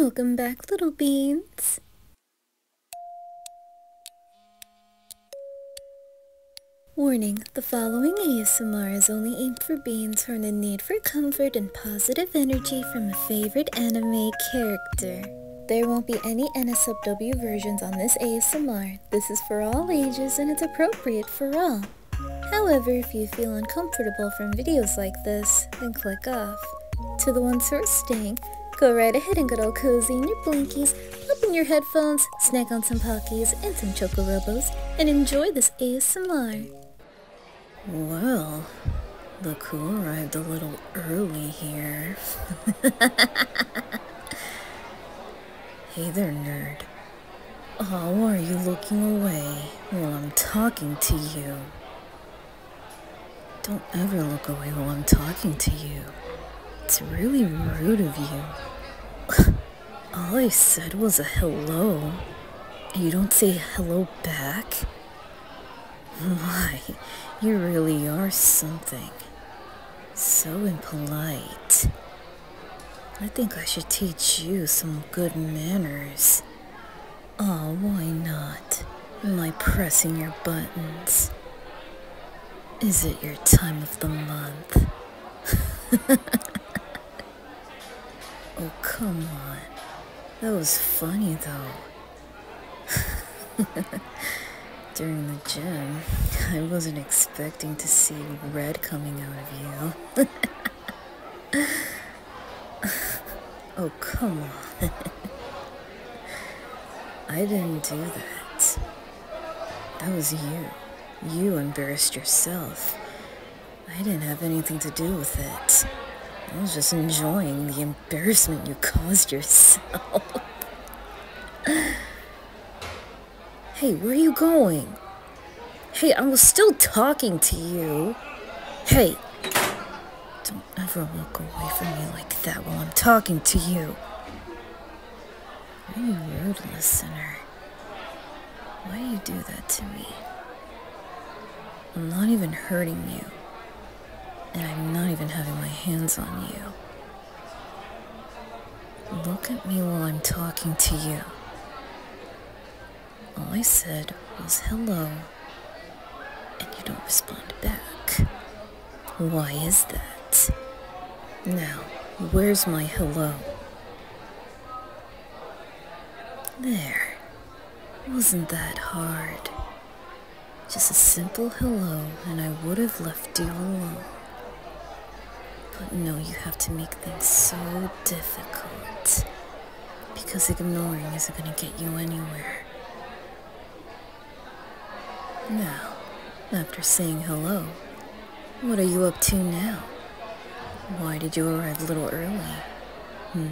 Welcome back, little beans. Warning, the following ASMR is only aimed for beans who are in need for comfort and positive energy from a favorite anime character. There won't be any NSFW versions on this ASMR. This is for all ages and it's appropriate for all. However, if you feel uncomfortable from videos like this, then click off. To the ones who are staying, go right ahead and get all cozy in your blinkies, pop in your headphones, snack on some Pockies and some Chocorobos, and enjoy this ASMR. Well, look who arrived a little early here. hey there, nerd. Oh, are you looking away while I'm talking to you? Don't ever look away while I'm talking to you. It's really rude of you. All I said was a hello. You don't say hello back? Why, you really are something. So impolite. I think I should teach you some good manners. Oh, why not? Am I pressing your buttons? Is it your time of the month? oh, come on. That was funny, though. during the gym, I wasn't expecting to see red coming out of you. oh, come on. I didn't do that. That was you. You embarrassed yourself. I didn't have anything to do with it. I was just enjoying the embarrassment you caused yourself. Hey, where are you going? Hey, I was still talking to you. Hey, don't ever walk away from me like that while I'm talking to you. Are you rude, listener? Why do you do that to me? I'm not even hurting you. And I'm not even having my hands on you. Look at me while I'm talking to you. All I said was hello, and you don't respond back. Why is that? Now, where's my hello? There. Wasn't that hard? Just a simple hello, and I would have left you alone. But no, you have to make things so difficult. Because ignoring isn't gonna get you anywhere. Now, after saying hello, what are you up to now? Why did you arrive a little early? Hmm?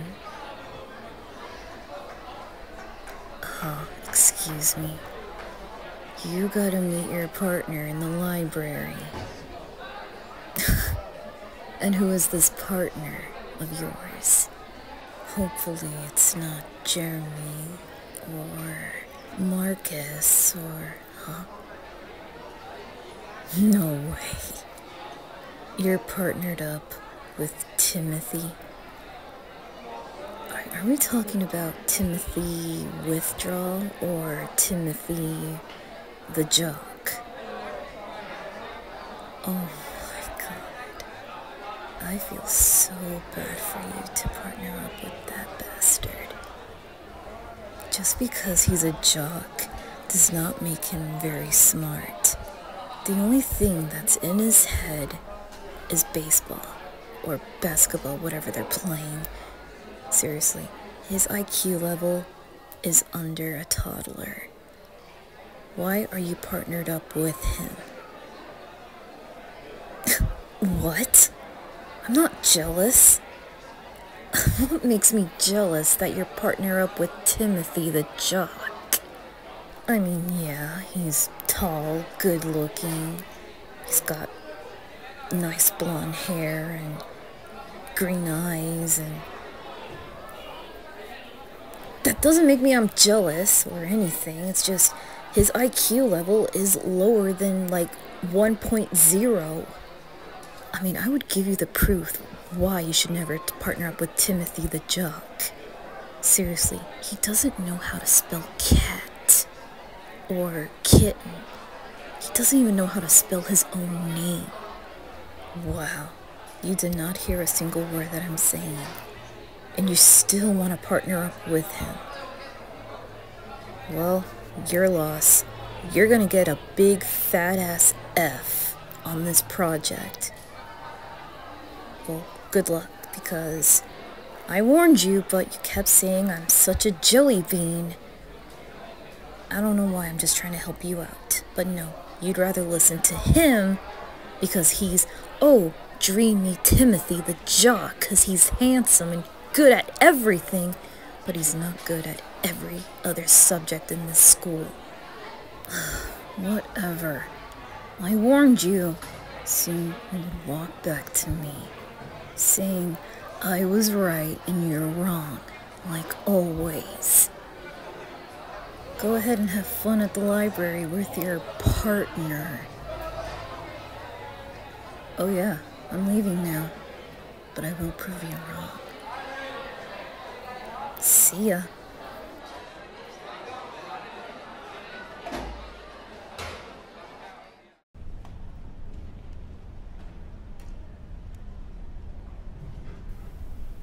Oh, excuse me. You gotta meet your partner in the library. And who is this partner of yours? Hopefully it's not Jeremy or Marcus or, huh? No way. You're partnered up with Timothy. Are, we talking about Timothy Withdrawal or Timothy the Jock? Oh. I feel so bad for you to partner up with that bastard. Just because he's a jock does not make him very smart. The only thing that's in his head is baseball or basketball, whatever they're playing. Seriously, his IQ level is under a toddler. Why are you partnered up with him? what? I'm not jealous. what makes me jealous that you're partner up with Timothy the Jock? I mean, yeah, he's tall, good looking. He's got nice blonde hair and green eyes and that doesn't make me I'm jealous or anything. It's just his IQ level is lower than like 1.0. I mean, I would give you the proof why you should never partner up with Timothy the Jock. Seriously, he doesn't know how to spell cat or kitten. He doesn't even know how to spell his own name. Wow, you did not hear a single word that I'm saying. And you still want to partner up with him. Well, your loss. You're gonna get a big fat ass F on this project. Well, good luck because I warned you, but you kept saying I'm such a jelly bean. I don't know why, I'm just trying to help you out. But no, you'd rather listen to him because he's, oh, dreamy Timothy the jock, because he's handsome and good at everything, but he's not good at every other subject in this school. Whatever. I warned you. Soon you would walk back to me, saying, I was right and you're wrong, like always. Go ahead and have fun at the library with your partner. Oh yeah, I'm leaving now, but I will prove you wrong. See ya.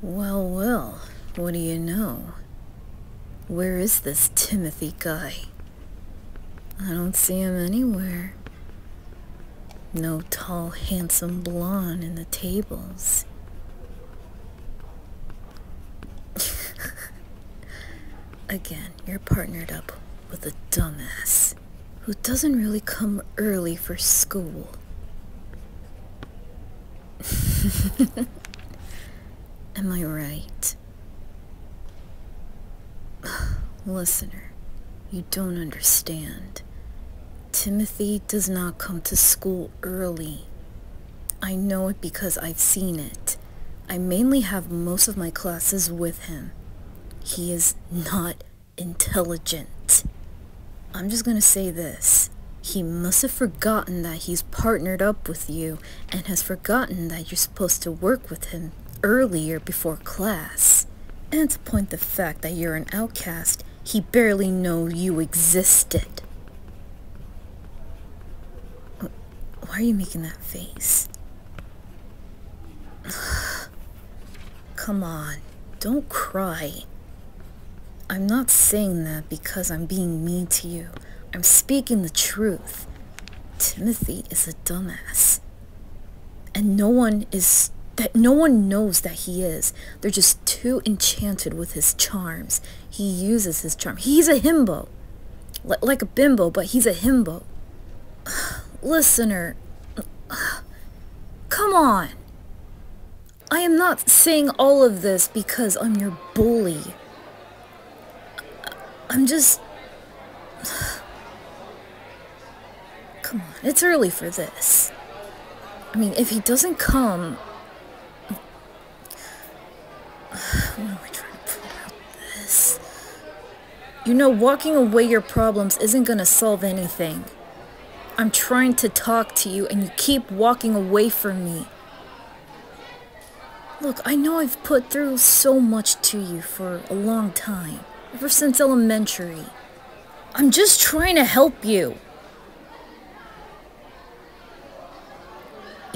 Well, well, what do you know? Where is this Timothy guy? I don't see him anywhere. No tall, handsome blonde in the tables. Again, you're partnered up with a dumbass who doesn't really come early for school. Am I right? Listener, you don't understand. Timothy does not come to school early. I know it because I've seen it. I mainly have most of my classes with him. He is not intelligent. I'm just gonna say this. He must have forgotten that he's partnered up with you and has forgotten that you're supposed to work with him earlier before class. And to point the fact that you're an outcast, he barely know you existed. Why are you making that face? Come on, don't cry. I'm not saying that because I'm being mean to you. I'm speaking the truth. Timothy is a dumbass. And no one is that no one knows that he is. They're just too enchanted with his charms. He uses his charm. He's a himbo. L like a bimbo, but he's a himbo. Listener, come on. I am not saying all of this because I'm your bully. I'm just... Come on, it's early for this. I mean, if he doesn't come, You know, walking away your problems isn't gonna solve anything. I'm trying to talk to you and you keep walking away from me. Look, I know I've put through so much to you for a long time, ever since elementary. I'm just trying to help you.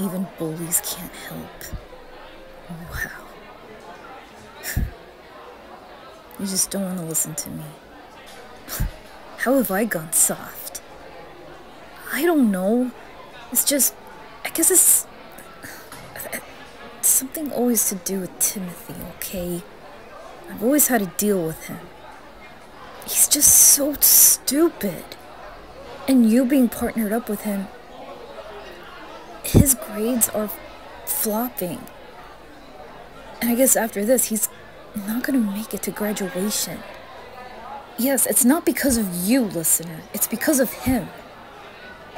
Even bullies can't help. Wow. You just don't want to listen to me. How have I gone soft? I don't know. It's just, I guess it's, it's something always to do with Timothy, okay? I've always had to deal with him. He's just so stupid. And you being partnered up with him, his grades are flopping. And I guess after this, he's not gonna make it to graduation. Yes, it's not because of you, listener. It's because of him.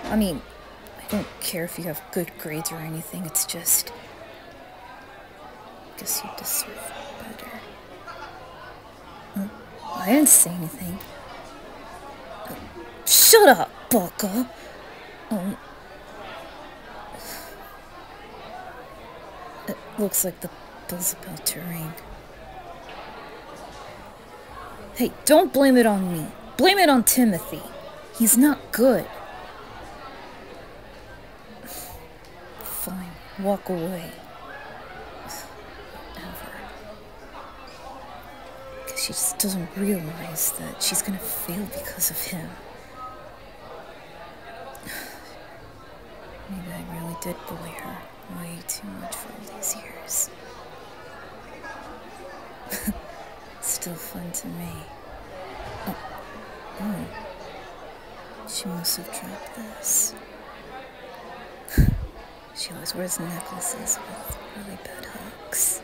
I mean, I don't care if you have good grades or anything. It's just... I guess you deserve better. Oh, I didn't say anything. shut up, Baka! Um... It looks like the bell's about to ring. Hey, don't blame it on me. Blame it on Timothy. He's not good. Fine, walk away. Because she just doesn't realize that she's gonna fail because of him. Maybe I really did bully her way too much for all these years. Still fun to me. Oh. oh. She must have dropped this. she always wears necklaces with really bad hooks.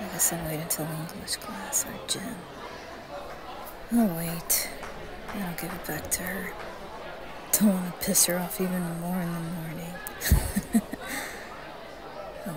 I guess I'll wait until English class or gym. I'll wait. And I'll give it back to her. Don't want to piss her off even more in the morning. Oh,